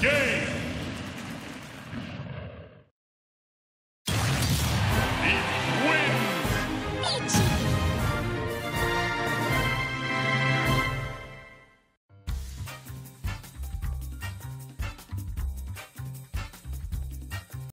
game.